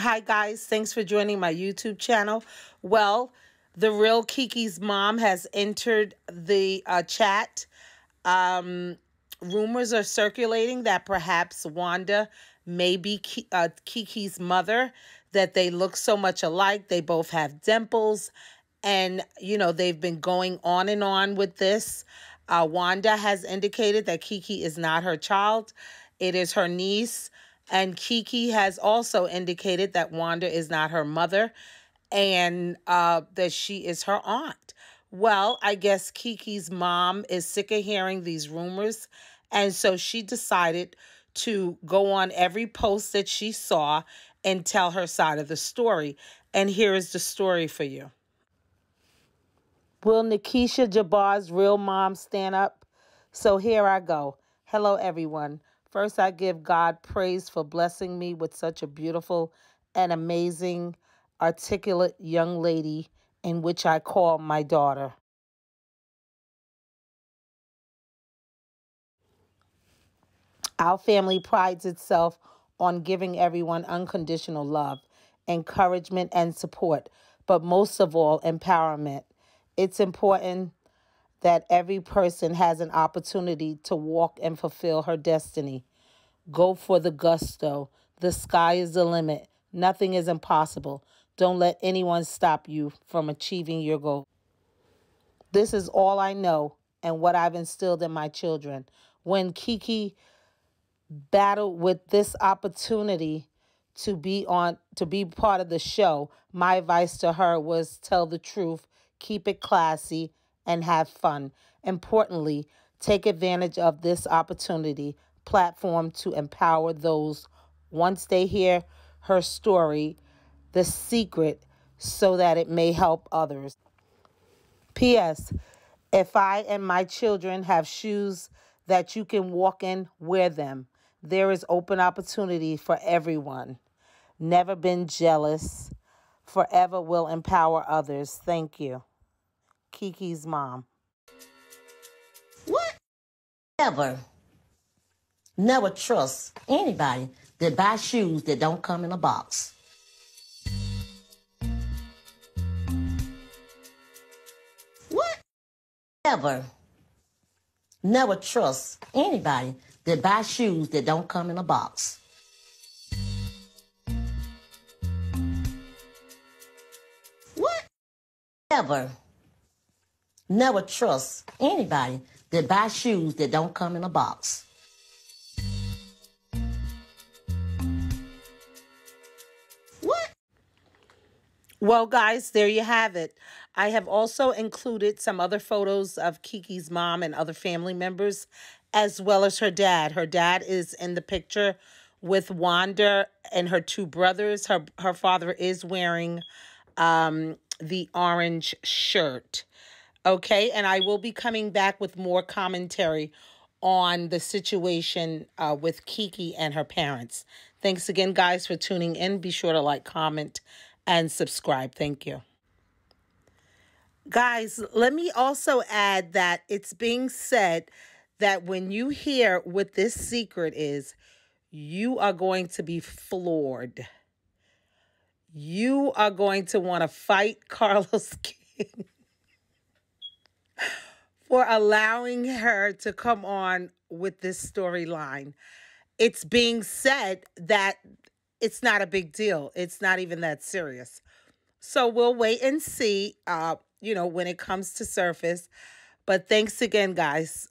Hi, guys. Thanks for joining my YouTube channel. Well, the real KeKe's mom has entered the uh, chat. Um, rumors are circulating that perhaps Wanda may be Ki uh, KeKe's mother, that they look so much alike. They both have dimples. And, you know, they've been going on and on with this. Uh, Wanda has indicated that KeKe is not her child, it is her niece. And KeKe has also indicated that Wanda is not her mother and uh, that she is her aunt. Well, I guess KeKe's mom is sick of hearing these rumors. And so she decided to go on every post that she saw and tell her side of the story. And here is the story for you. Will Nikisha Jabbar's real mom stand up? So here I go. Hello, everyone. First, I give God praise for blessing me with such a beautiful and amazing, articulate young lady in which I call my daughter. Our family prides itself on giving everyone unconditional love, encouragement, and support, but most of all, empowerment. It's important that every person has an opportunity to walk and fulfill her destiny. Go for the gusto. The sky is the limit. Nothing is impossible. Don't let anyone stop you from achieving your goal. This is all I know and what I've instilled in my children. When KeKe battled with this opportunity to be on to be part of the show, my advice to her was tell the truth, keep it classy, and have fun. Importantly, take advantage of this opportunity platform to empower those once they hear her story, the secret, so that it may help others. P.S. If I and my children have shoes that you can walk in, wear them. There is open opportunity for everyone. Never been jealous. Forever will empower others. Thank you. KeKe's mom. What? Never, never trust anybody that buys shoes that don't come in a box. What? Never, never trust anybody that buys shoes that don't come in a box. What? Never, never trust anybody that buys shoes that don't come in a box. What? Well, guys, there you have it. I have also included some other photos of KeKe's mom and other family members, as well as her dad. Her dad is in the picture with Wanda and her two brothers. Her her father is wearing um, the orange shirt. Okay, and I will be coming back with more commentary on the situation uh, with KeKe and her parents. Thanks again, guys, for tuning in. Be sure to like, comment, and subscribe. Thank you. Guys, let me also add that it's being said that when you hear what this secret is, you are going to be floored. You are going to want to fight Carlos King for allowing her to come on with this storyline. It's being said that it's not a big deal. It's not even that serious. So we'll wait and see, uh, you know, when it comes to surface. But thanks again, guys.